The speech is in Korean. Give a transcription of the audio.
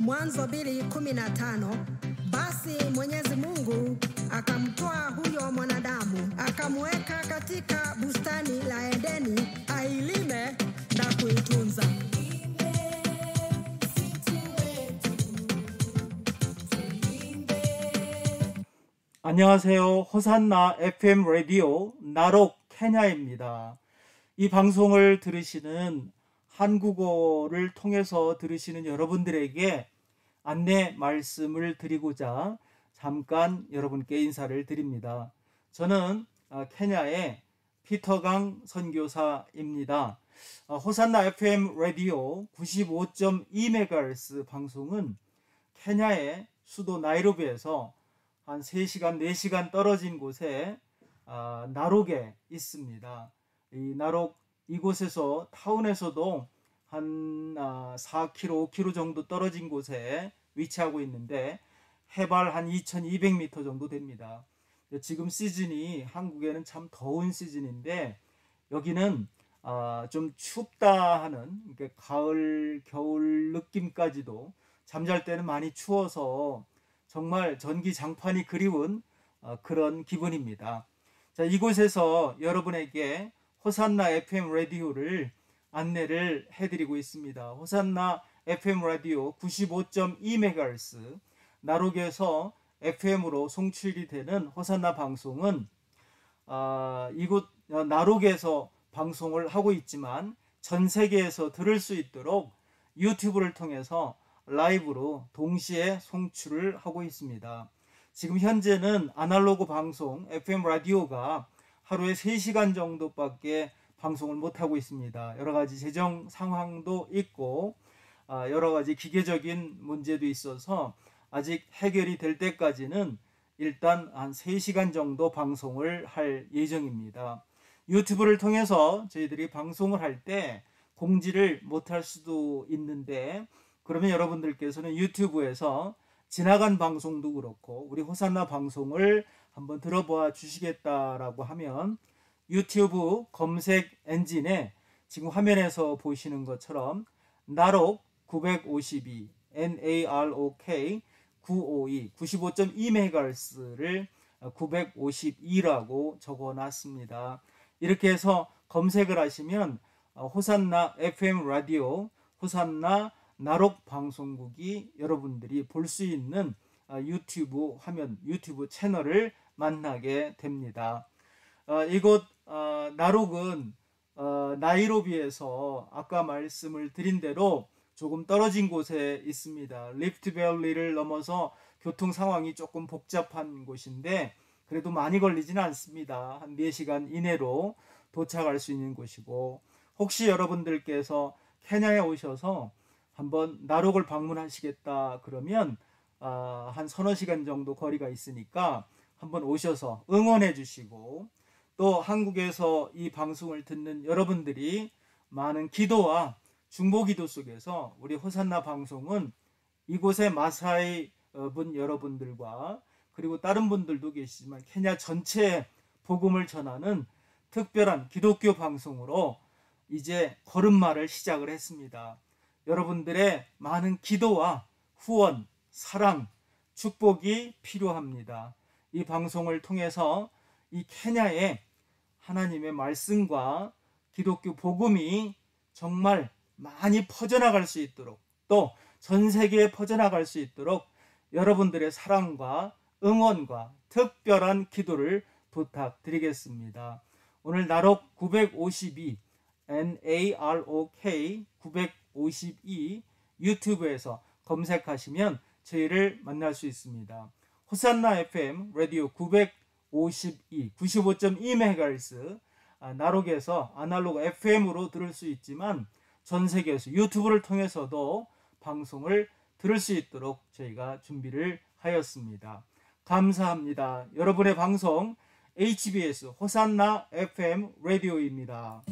Mwanzo mbili kumi na tano. Basi Mwenyezi Mungu akamtoa huyo mwanadamu akamweka katika bustani la Edeni ailime na kuitunza. 안녕하세요. 호산나 FM 라디오 나록 케냐입니다. 이 방송을 들으시는 한국어를 통해서 들으시는 여러분들에게 안내 말씀을 드리고자 잠깐 여러분께 인사를 드립니다. 저는 아, 케냐의 피터강 선교사입니다. 아, 호산나 FM 라디오 95.2MHz 방송은 케냐의 수도 나이로비에서 한 3시간, 4시간 떨어진 곳에 아, 나록에 있습니다. 이 나록 이곳에서 타운에서도 한 아, 4km, 5km 정도 떨어진 곳에 위치하고 있는데 해발 한 2200m 정도 됩니다. 지금 시즌이 한국에는 참 더운 시즌인데 여기는 아, 좀 춥다 하는 이렇게 가을, 겨울 느낌까지도 잠잘 때는 많이 추워서 정말 전기 장판이 그리운 어, 그런 기분입니다. 자, 이곳에서 여러분에게 호산나 FM 라디오를 안내를 해드리고 있습니다. 호산나 FM 라디오 95.2MHz 나록에서 FM으로 송출이 되는 호산나 방송은 아, 이곳 어, 나록에서 방송을 하고 있지만 전 세계에서 들을 수 있도록 유튜브를 통해서 라이브로 동시에 송출을 하고 있습니다. 지금 현재는 아날로그 방송 FM 라디오가 하루에 3시간 정도밖에 방송을 못 하고 있습니다. 여러 가지 재정 상황도 있고 아, 여러 가지 기계적인 문제도 있어서 아직 해결이 될 때까지는 일단 한 3시간 정도 방송을 할 예정입니다. 유튜브를 통해서 저희들이 방송을 할 때 공지를 못할 수도 있는데 그러면 여러분들께서는 유튜브에서 지나간 방송도 그렇고 우리 호산나 방송을 한번 들어봐 주시겠다라고 하면 유튜브 검색 엔진에 지금 화면에서 보시는 것처럼 나록 952 NAROK 952 95.2MHz를 952라고 적어 놨습니다. 이렇게 해서 검색을 하시면 호산나 FM 라디오 호산나 나록 방송국이 여러분들이 볼 수 있는 아, 유튜브 화면, 유튜브 채널을 만나게 됩니다. 어, 이곳 어, 나록은 어, 나이로비에서 아까 말씀을 드린 대로 조금 떨어진 곳에 있습니다. 리프트밸리를 넘어서 교통 상황이 조금 복잡한 곳인데 그래도 많이 걸리지는 않습니다. 한 4시간 이내로 도착할 수 있는 곳이고 혹시 여러분들께서 케냐에 오셔서 한번 나록을 방문하시겠다 그러면 아, 한 서너 시간 정도 거리가 있으니까 한번 오셔서 응원해 주시고 또 한국에서 이 방송을 듣는 여러분들이 많은 기도와 중보기도 속에서 우리 호산나 방송은 이곳의 마사이 분 여러분들과 그리고 다른 분들도 계시지만 케냐 전체에 복음을 전하는 특별한 기독교 방송으로 이제 걸음마를 시작을 했습니다. 여러분들의 많은 기도와 후원, 사랑, 축복이 필요합니다. 이 방송을 통해서 이 케냐에 하나님의 말씀과 기독교 복음이 정말 많이 퍼져나갈 수 있도록 또 전 세계에 퍼져나갈 수 있도록 여러분들의 사랑과 응원과 특별한 기도를 부탁드리겠습니다. 오늘 나록 952 NAROK 952 유튜브에서 검색하시면 저희를 만날 수 있습니다. 호산나 FM 라디오 952 95.2MHz 나록에서 아날로그 FM으로 들을 수 있지만 전 세계에서 유튜브를 통해서도 방송을 들을 수 있도록 저희가 준비를 하였습니다. 감사합니다. 여러분의 방송 HBS 호산나 FM 라디오입니다.